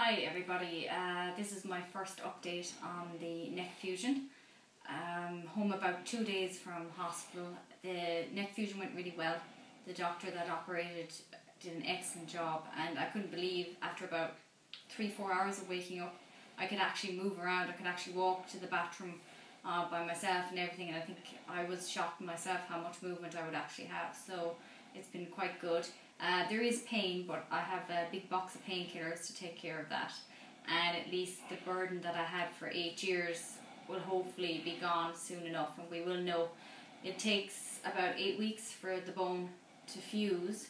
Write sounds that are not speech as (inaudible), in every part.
Hi everybody, uh, this is my first update on the neck fusion. Um, home about two days from hospital. The neck fusion went really well. The doctor that operated did an excellent job and I couldn't believe after about three, four hours of waking up I could actually move around, I could actually walk to the bathroom uh, by myself and everything and I think I was shocked myself how much movement I would actually have so it's been quite good. Uh, there is pain, but I have a big box of painkillers to take care of that. And at least the burden that I had for eight years will hopefully be gone soon enough, and we will know. It takes about eight weeks for the bone to fuse,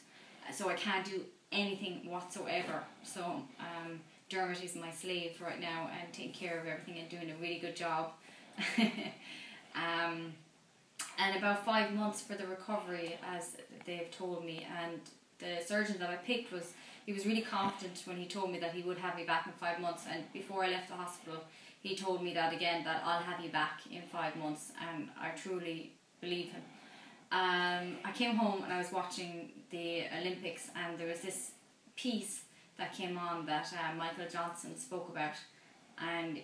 so I can't do anything whatsoever. So um, Dermot is my slave right now and taking care of everything and doing a really good job. (laughs) um, and about five months for the recovery, as they've told me, and the surgeon that I picked was he was really confident when he told me that he would have me back in five months. And before I left the hospital, he told me that again that I'll have you back in five months, and I truly believe him. Um, I came home and I was watching the Olympics, and there was this piece that came on that uh, Michael Johnson spoke about, and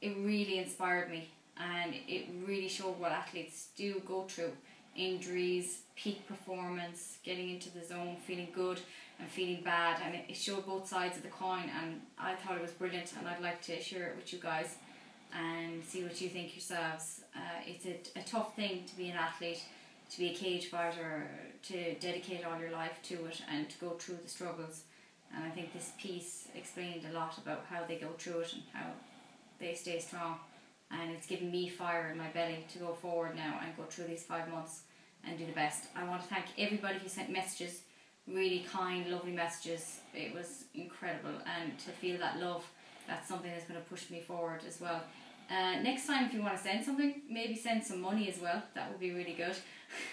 it really inspired me, and it really showed what athletes do go through injuries, peak performance, getting into the zone, feeling good and feeling bad. And it, showed both sides of the coin, and I thought it was brilliant. And I'd like to share it with you guys and see what you think yourselves. Uh, it's a, a tough thing to be an athlete, to be a cage fighter, to dedicate all your life to it, and to go through the struggles. And I think this piece explained a lot about how they go through it and how they stay strong. And it's given me fire in my belly to go forward now and go through these five months and do the best. I want to thank everybody who sent messages, really kind, lovely messages. It was incredible, and to feel that love, that's something that's going to push me forward as well. Uh, next time, if you want to send something, maybe send some money as well. That would be really good.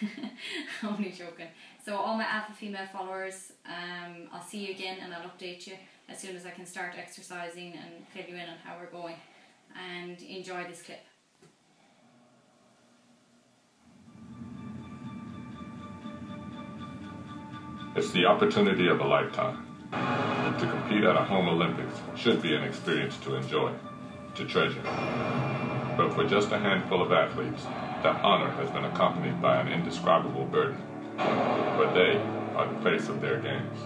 (laughs) Only joking. So, all my alpha female followers, um, I'll see you again and I'll update you as soon as I can start exercising and fill you in on how we're going. And enjoy this clip. It's the opportunity of a lifetime. To compete at a home Olympics should be an experience to enjoy, to treasure. But for just a handful of athletes, that honor has been accompanied by an indescribable burden. But they are the face of their games.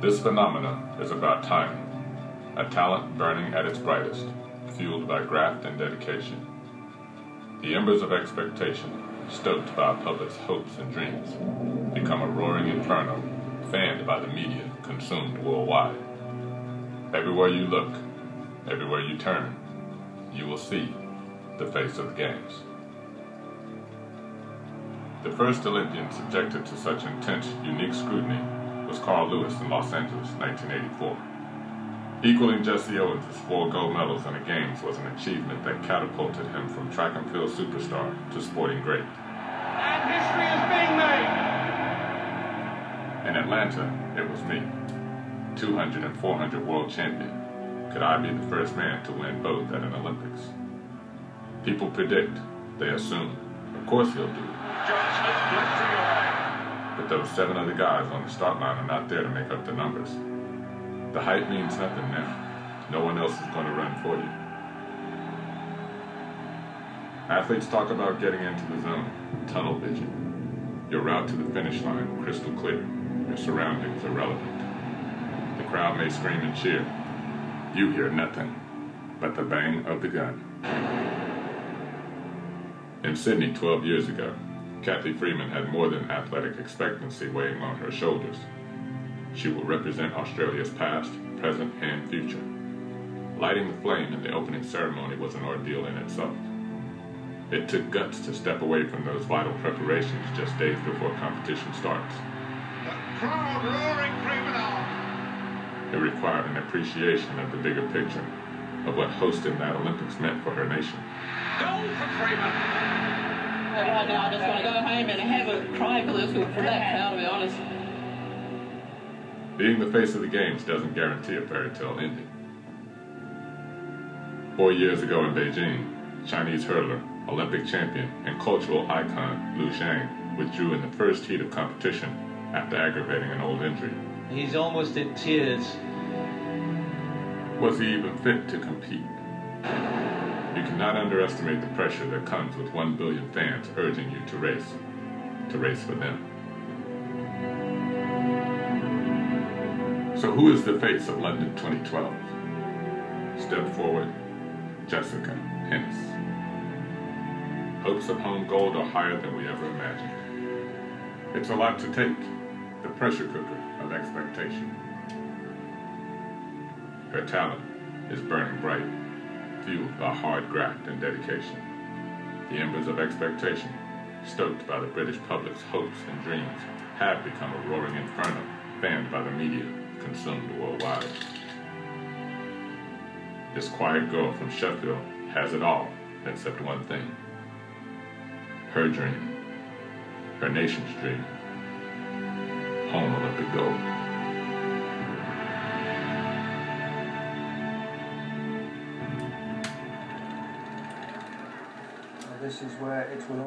This phenomenon is about timing, a talent burning at its brightest, fueled by graft and dedication. The embers of expectation stoked by public's hopes and dreams, become a roaring inferno, fanned by the media, consumed worldwide. Everywhere you look, everywhere you turn, you will see the face of the games. The first Olympian subjected to such intense, unique scrutiny was Carl Lewis in Los Angeles, 1984. Equaling Jesse Owens' four gold medals in the Games was an achievement that catapulted him from track and field superstar to sporting great. And history is being made! In Atlanta, it was me, 200 and 400 world champion. Could I be the first man to win both at an Olympics? People predict, they assume, of course he'll do it. But those seven other guys on the start line are not there to make up the numbers. The hype means nothing now. No one else is going to run for you. Athletes talk about getting into the zone, tunnel vision. Your route to the finish line, crystal clear. Your surroundings irrelevant. The crowd may scream and cheer. You hear nothing but the bang of the gun. In Sydney 12 years ago, Cathy Freeman had more than athletic expectancy weighing on her shoulders. She will represent Australia's past, present, and future. Lighting the flame in the opening ceremony was an ordeal in itself. It took guts to step away from those vital preparations just days before competition starts. The crowd roaring Freeman on! It required an appreciation of the bigger picture, of what hosting that Olympics meant for her nation. Goal for Freeman! Right now, I just want to go home and have a cry for this for that crowd, to be honest. Being the face of the games doesn't guarantee a fairy tale ending. Four years ago in Beijing, Chinese hurler, Olympic champion, and cultural icon Liu Xiang withdrew in the first heat of competition after aggravating an old injury. He's almost in tears. Was he even fit to compete? You cannot underestimate the pressure that comes with one billion fans urging you to race, to race for them. So who is the face of London 2012? Step forward, Jessica Ennis. Hopes of home gold are higher than we ever imagined. It's a lot to take, the pressure cooker of expectation. Her talent is burning bright, fueled by hard graft and dedication. The embers of expectation, stoked by the British public's hopes and dreams, have become a roaring inferno, fanned by the media, consumed worldwide. This quiet girl from Sheffield has it all except one thing her dream, her nation's dream home Olympic gold. This is where it will